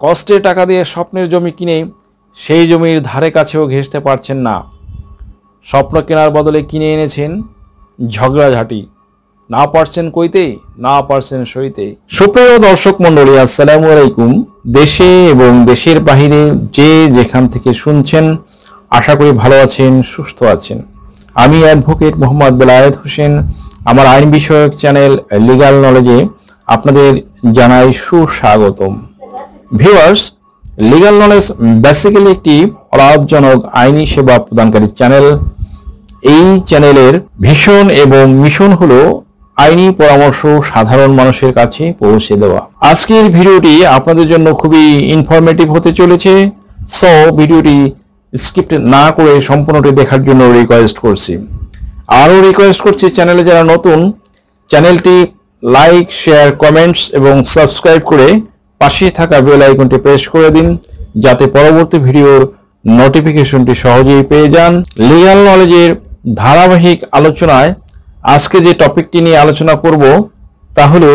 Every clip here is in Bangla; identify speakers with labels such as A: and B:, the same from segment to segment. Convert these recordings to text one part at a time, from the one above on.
A: কষ্টে টাকা দিয়ে স্বপ্নের জমি কিনে সেই জমির ধারে কাছেও ঘেঁষতে পারছেন না। স্বপ্ন কেনার বদলে কিনে এনেছেন ঝগড়াঝাটি। না পারছেন কইতে, না পারছেন সইতে। সুপ্রিয় দর্শক মন্ডলী আসসালামু আলাইকুম। দেশে এবং দেশের বাহিরে যে যেখান থেকে শুনছেন, আশা করি ভালো আছেন, সুস্থ আছেন। আমি অ্যাডভোকেট মোহাম্মদ বেলায়েত হোসেন। আমার আইন বিষয়ক চ্যানেল লিগাল নলেজে আপনাদের জানাই সুস্বাগতম। ভিউয়ার্স লিগাল নলেজ বেসিক্যালি একটি অলাভজনক আইনি সেবা প্রদানকারী চ্যানেল এই চ্যানেলের ভীষণ এবং মিশন হলো আইনি পরামর্শ সাধারণ মানুষের কাছে পৌঁছে দেওয়া। আজকের ভিডিওটি আপনাদের জন্য খুবই ইনফরমেটিভ হতে চলেছে। সো ভিডিওটি স্কিপ্ট না করে সম্পূর্ণটি দেখার জন্য রিকোয়েস্ট করছি। আরও রিকোয়েস্ট করছি চ্যানেলে যারা নতুন চ্যানেলটি লাইক শেয়ার কমেন্টস এবং সাবস্ক্রাইব করে পাশে থাকা বেল আইকনটি প্রেস করে দিন, যাতে পরবর্তী ভিডিওর নোটিফিকেশনটি সহজেই পেয়ে যান। লিগাল নলেজের ধারাবাহিক আলোচনায় আজকে যে টপিকটি নিয়ে আলোচনা করব, তা হলো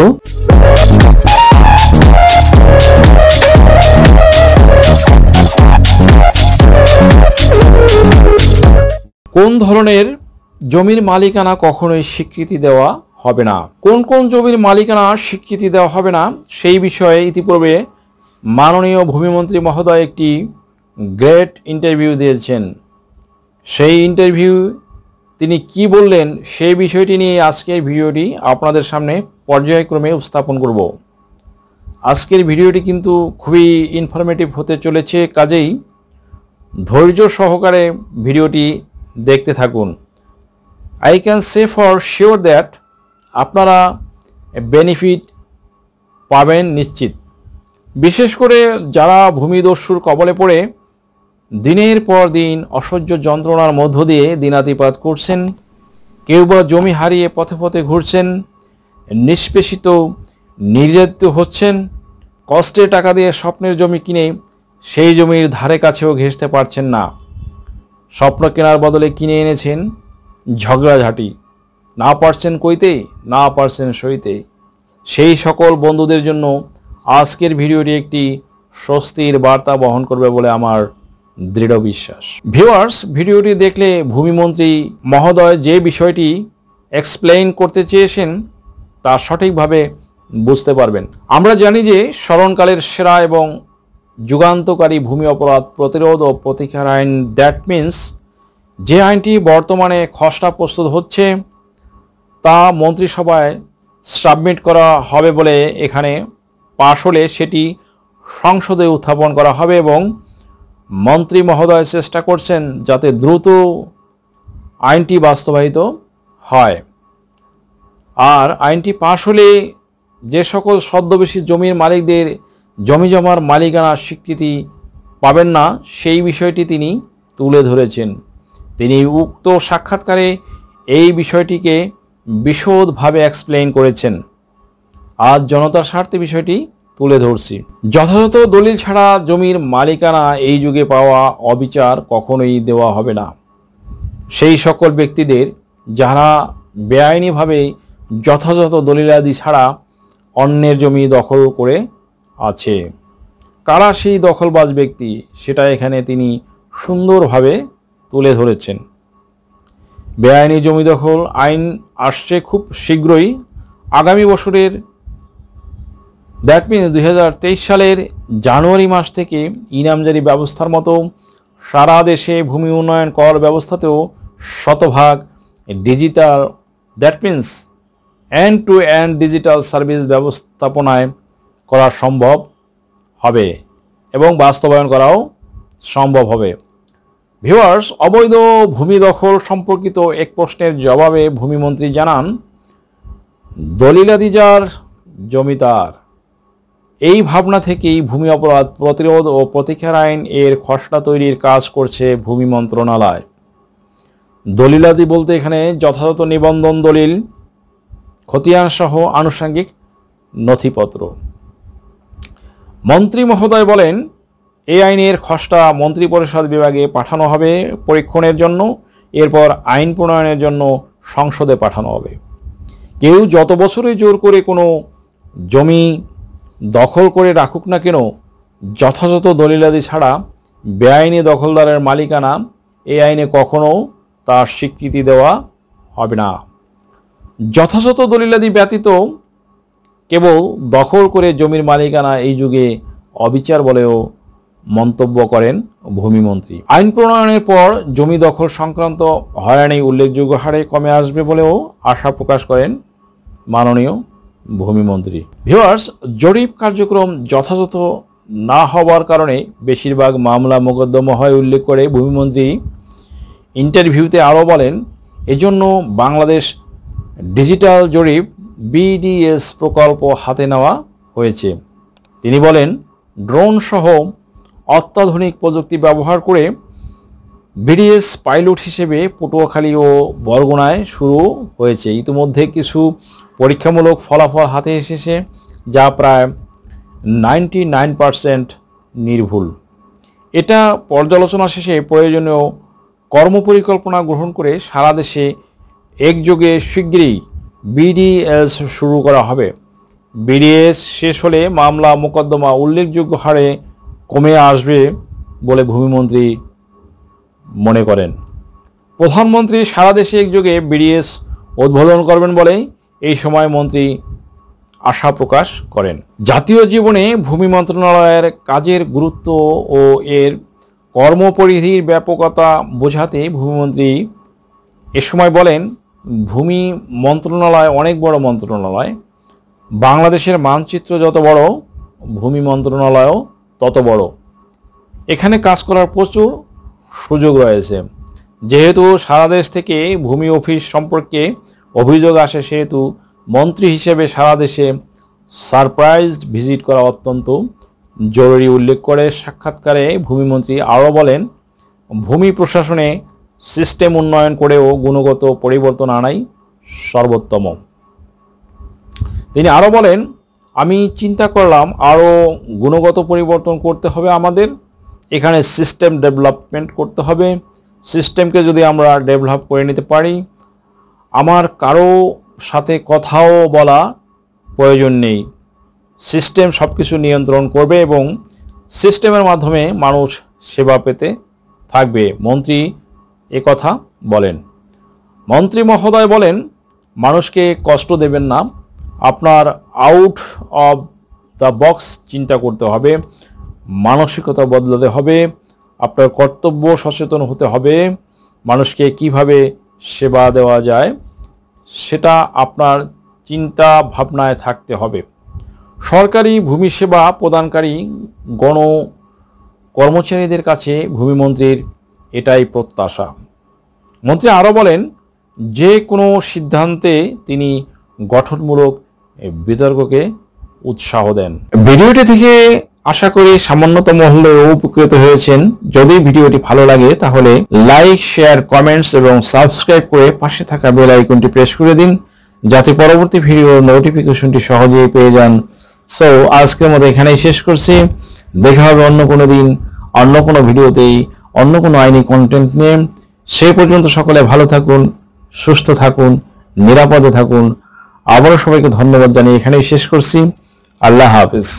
A: কোন ধরনের জমির মালিকানা কখনোই স্বীকৃতি দেওয়া হবে না। কোন কোন জমির মালিকানা স্বীকৃতি দেওয়া হবে না, সেই বিষয়ে ইতিপূর্বে মাননীয় ভূমিমন্ত্রী মহোদয় একটি গ্রেট ইন্টারভিউ দিয়েছেন। সেই ইন্টারভিউ তিনি কি বললেন, সেই বিষয়টি নিয়ে আজকের ভিডিওটি আপনাদের সামনে পর্যায়ক্রমে উপস্থাপন করব। আজকের ভিডিওটি কিন্তু খুবই ইনফরমেটিভ হতে চলেছে, কাজেই ধৈর্য সহকারে ভিডিওটি দেখতে থাকুন। I can say for sure that আপনারা বেনিফিট পাবেন নিশ্চিত। বিশেষ করে যারা ভূমিদস্যুর কবলে পড়ে, দিনের পর দিন অসহ্য যন্ত্রণার মধ্য দিয়ে দিনাতিপাত করছেন, কেউ বা জমি হারিয়ে পথে পথে ঘুরছেন, নিষ্পেষিত, নির্যাতিত হচ্ছেন, কষ্টে টাকা দিয়ে স্বপ্নের জমি কিনে সেই জমির ধারে কাছেও ঘেঁষতে পারছেন না। স্বপ্ন কেনার বদলে কিনে এনেছেন ঝগড়াঝাটি। না পারছেন কইতে না পারছেন সইতে সেই সকল বন্ধুদের জন্য আজকের ভিডিওটি একটি স্বস্তির বার্তা বহন করবে বলে আমার দৃঢ় বিশ্বাস। ভিউয়ার্স, ভিডিওটি দেখলে ভূমিমন্ত্রী মহোদয় যে বিষয়টি এক্সপ্লেইন করতে চেয়েছেন, তা সঠিকভাবে বুঝতে পারবেন। আমরা জানি যে স্মরণকালের সেরা এবং যুগান্তকারী ভূমি অপরাধ প্রতিরোধ ও প্রতিকার আইন দ্যাট মিন্স যে আইনটি বর্তমানে খসড়া প্রস্তুত হচ্ছে তা মন্ত্রিসভায় সাবমিট করা হবে বলে এখানে পাশ হলে সেটি সংসদে উত্থাপন করা হবে এবং মন্ত্রী মহোদয় চেষ্টা করছেন যাতে দ্রুত আইনটি বাস্তবায়িত হয়। আর আইনটি পাশ হলে যে সকল সদ্যবেশী জমির মালিকদের জমি জমার মালিকানার স্বীকৃতি পাবেন না, সেই বিষয়টি তিনি তুলে ধরেছেন। তিনি উক্ত সাক্ষাৎকারে এই বিষয়টিকে বিশদভাবে এক্সপ্লেইন করেছেন। আজ জনতার স্বার্থে বিষয়টি তুলে ধরছি। যথাযথ দলিল ছাড়া জমির মালিকানা এই যুগে পাওয়া অবিচার কখনোই দেওয়া হবে না। সেই সকল ব্যক্তিদের যারা বেআইনিভাবে যথাযথ দলিলাদি ছাড়া অন্যের জমি দখল করে আছে। কারা সেই দখলবাজ ব্যক্তি, সেটা এখানে তিনি সুন্দরভাবে তুলে ধরেছেন। বেআইনি জমি দখল আইন আসছে খুব শীঘ্রই। আগামী বছরের দ্যাট মিনস দুই সালের জানুয়ারি মাস থেকে ইনামজারি ব্যবস্থার মতো সারা দেশে ভূমি উন্নয়ন কর ব্যবস্থাতেও শতভাগ digital that means end to end digital service ব্যবস্থাপনায় করা সম্ভব হবে এবং বাস্তবায়ন করাও সম্ভব হবে। ভিউয়ার্স, অবৈধ ভূমি দখল সম্পর্কিত এক প্রশ্নের জবাবে ভূমিমন্ত্রী জানান, দলিলাদিজার জমিদার। এই ভাবনা থেকেই ভূমি অপরাধ প্রতিরোধ ও প্রতিকার আইন এর খসড়া তৈরির কাজ করছে ভূমি মন্ত্রণালয়। দলিলাদি বলতে এখানে যথাযথ নিবন্ধন দলিল খতিয়ান সহ আনুষঙ্গিক নথিপত্র। মন্ত্রী মহোদয় বলেন এই আইনের খসড়া মন্ত্রিপরিষদ বিভাগে পাঠানো হবে পরীক্ষণের জন্য, এরপর আইন প্রণয়নের জন্য সংসদে পাঠানো হবে। কেউ যত বছরই জোর করে কোনো জমি দখল করে রাখুক না কেন, যথাযথ দলিলাদি ছাড়া বেআইনি দখলদারের মালিকানা এই আইনে কখনো তার স্বীকৃতি দেওয়া হবে না। যথাযথ দলিলাদি ব্যতীত কেবল দখল করে জমির মালিকানা এই যুগে অবিচার বলেও মন্তব্য করেন ভূমিমন্ত্রী। আইন প্রণয়নের পর জমি দখল সংক্রান্ত হয়রানি উল্লেখযোগ্য হারে কমে আসবে বলেও আশা প্রকাশ করেন মাননীয় ভূমিমন্ত্রী। ভিউয়ার্স, জরিপ কার্যক্রম যথাযথ না হওয়ার কারণে বেশিরভাগ মামলা মোকদ্দমা হয় উল্লেখ করে ভূমিমন্ত্রী। ইন্টারভিউতে আরও বলেন, এজন্য বাংলাদেশ ডিজিটাল জরিপ বিডিএস প্রকল্প হাতে নেওয়া হয়েছে। তিনি বলেন, ড্রোন সহ অত্যাধুনিক প্রযুক্তি ব্যবহার করে বিডিএস পাইলট হিসেবে পটুয়াখালী ও বরগুনায় শুরু হয়েছে। ইতিমধ্যে কিছু পরীক্ষামূলক ফলাফল হাতে এসেছে, যা প্রায় নাইনটি নাইন নির্ভুল। এটা পর্যালোচনা শেষে প্রয়োজনীয় কর্মপরিকল্পনা গ্রহণ করে সারা দেশে একযোগে শীঘ্রই বিডিএস শুরু করা হবে। বিডিএস শেষ হলে মামলা, মোকদ্দমা, উল্লেখযোগ্য হারে কমে আসবে বলে ভূমিমন্ত্রী মনে করেন। প্রধানমন্ত্রী সারা দেশে একযোগে বিডিএস উদ্বোধন করবেন বলে এই সময় মন্ত্রী আশা প্রকাশ করেন। জাতীয় জীবনে ভূমি মন্ত্রণালয়ের কাজের গুরুত্ব ও এর কর্মপরিধির ব্যাপকতা বোঝাতে ভূমিমন্ত্রী এ সময় বলেন, ভূমি মন্ত্রণালয় অনেক বড় মন্ত্রণালয়। বাংলাদেশের মানচিত্র যত বড়, ভূমি মন্ত্রণালয়ও তত বড়। এখানে কাজ করার প্রচুর সুযোগ রয়েছে। যেহেতু সারা দেশ থেকে ভূমি অফিস সম্পর্কে অভিযোগ আসে, সেহেতু মন্ত্রী হিসেবে সারা দেশে সারপ্রাইজড ভিজিট করা অত্যন্ত জরুরি উল্লেখ করে সাক্ষাৎকারে ভূমিমন্ত্রী আরও বলেন, ভূমি প্রশাসনে সিস্টেম উন্নয়ন করেও গুণগত পরিবর্তন আনাই সর্বোত্তম। তিনি আরও বলেন আমি চিন্তা করলাম আরও গুণগত পরিবর্তন করতে হবে আমাদের। এখানে সিস্টেম ডেভেলপমেন্ট করতে হবে। সিস্টেমকে যদি আমরা ডেভেলপ করে নিতে পারি, আমার কারও সাথে কথাও বলা প্রয়োজন নেই। সিস্টেম সব কিছু নিয়ন্ত্রণ করবে এবং সিস্টেমের মাধ্যমে মানুষ সেবা পেতে থাকবে, মন্ত্রী এ কথা বলেন। মন্ত্রী মহোদয় বলেন, মানুষকে কষ্ট দেবেন না আপনার আউট অফ দ্য বক্স চিন্তা করতে হবে, মানসিকতা বদলাতে হবে, আপনার কর্তব্য সচেতন হতে হবে, মানুষকে কীভাবে সেবা দেওয়া যায় সেটা আপনার চিন্তা ভাবনায় থাকতে হবে। সরকারি ভূমি সেবা প্রদানকারী গণ কর্মচারীদের কাছে ভূমিমন্ত্রীর এটাই প্রত্যাশা। মন্ত্রী আরও বলেন, যে কোনো সিদ্ধান্তে তিনি গঠনমূলক বিতর্ককে উৎসাহ দেন। ভিডিওটি থেকে আশা করি সামান্যতম হলেও উপকৃত হয়েছেন। যদি ভিডিওটি ভালো লাগে, তাহলে লাইক, শেয়ার, কমেন্টস এবং সাবস্ক্রাইব করে পাশে থাকা বেল আইকনটি প্রেস করে দিন, যাতে পরবর্তী ভিডিওর নোটিফিকেশনটি সহজেই পেয়ে যান। সো আজকের মতো এখানেই শেষ করছি। দেখা হবে অন্য কোনো দিন, অন্য কোনো ভিডিওতেই, অন্য কোনো আইনি কন্টেন্ট নিয়ে। সেই পর্যন্ত সকলে ভালো থাকুন, সুস্থ থাকুন, নিরাপদে থাকুন। আবারও সবাইকে ধন্যবাদ জানিয়ে এখানেই শেষ করছি। আল্লাহ হাফিজ।